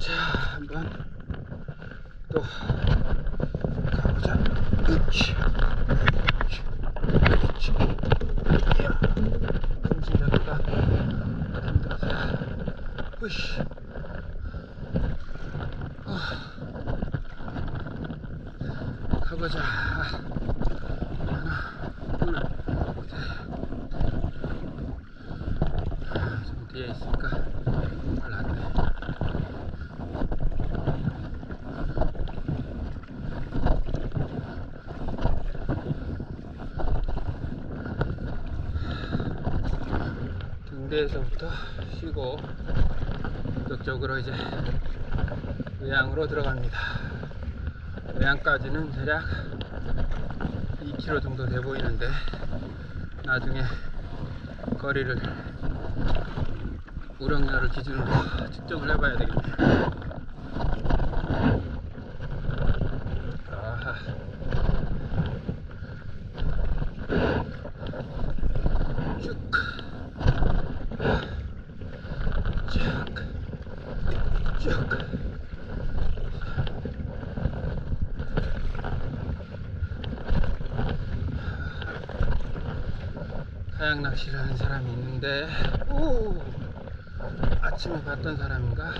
자, 한번 또 가보자. 으치, 으치, 으치. 이야, 정신 잡기가 힘들어서. 으쌰. 아, 가보자. 하나, 둘, 셋. 아, 좀 뒤에 있으니까 등대에서부터 쉬고 본격적으로 이제 의양으로 들어갑니다. 의양까지는 대략 2km 정도 돼 보이는데 나중에 거리를 우렁야를 기준으로 측정을 해봐야 되겠네요. 아하. 쭉. 쭉. 쭉. 카약 낚시를 하는 사람이 있는데, 오! 아침에 봤던 사람인가?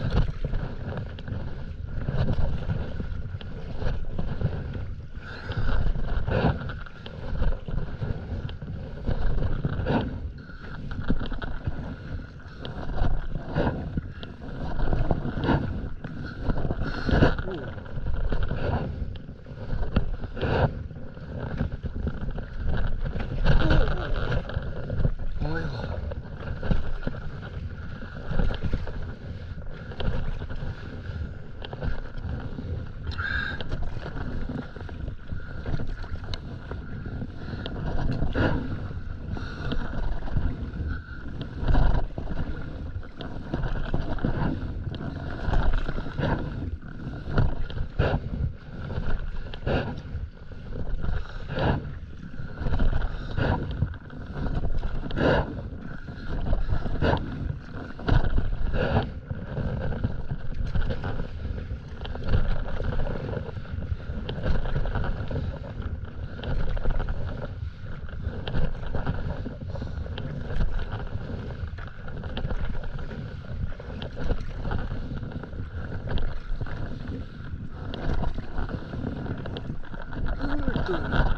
또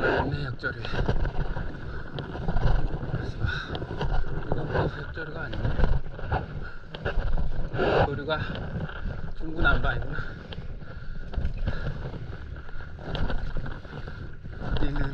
걸렸네 역조류에 그래서 이건 뭐 역조류가 아니네. 조류가 중구난방이구나. 얘는